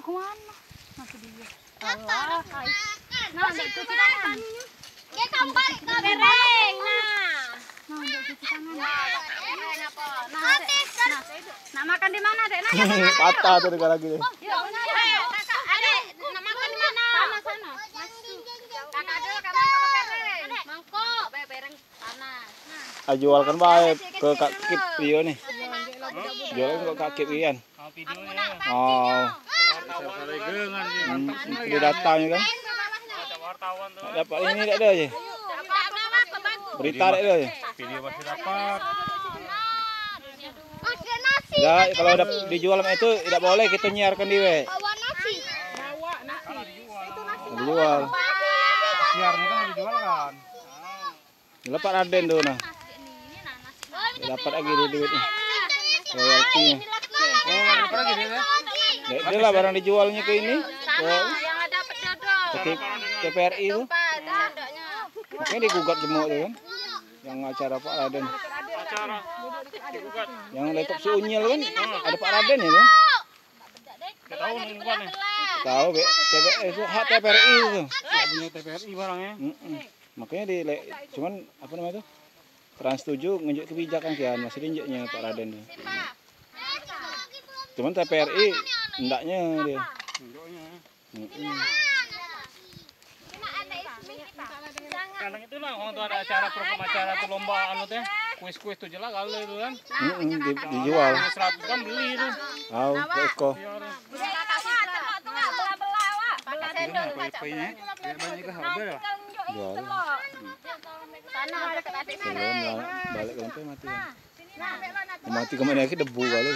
ke mana? Masih dia. Allah, hai. Nah, nggak cuci tangan. Dia kembali ke bereng. Nah. Nah, nggak cuci tangan. Nah, Nah, makan di mana, Dek? Nak? Patah tuh negara lagi. Panas. Ah, jualkan baik ke Kak Kip dia nih. Jualkan ke Kak Kip Ian. Oh, dia datang kan. Dapat ini tak ada aja. Berita tak ada aja. Video masih dapat. Kalau ada dijual itu tidak boleh kita nyiarkan di we. Dijual. Siarnya kan dijual kan. Dapat Raden tuh nah. Dapat lagi duitnya. Royalty. Oh, dapat lagi dia. Ya, dia lah barang dijualnya ke ini. Ke, Yang ada pedodok. ke TPRI itu. Makanya digugat semua tuh kan. Yang acara Pak Raden. Acara. Digugat. Yang laptop si Unyil kan ada Pak Raden ya kan. Tahu nungguan nih. Tahu be, TPRI itu hak TPRI itu. Nggak punya TPRI barangnya. Makanya di le- cuman apa namanya tuh? Trans 7 ngejuk kebijakan kian masih diinjaknya Pak Raden. tuh. Cuman TPRI ndaknya dia. Mm-mm. Kadang itu lah waktu ada acara program acara tuh lomba anu teh kuis-kuis tuh jelas kali itu kan. Di- dijual. Ini 100 kan beli itu. Tahu, ke Eko. Iya, tuh. Ya. Jual. Sana balik ke mati. kan. Mati ke mana lagi debu kali.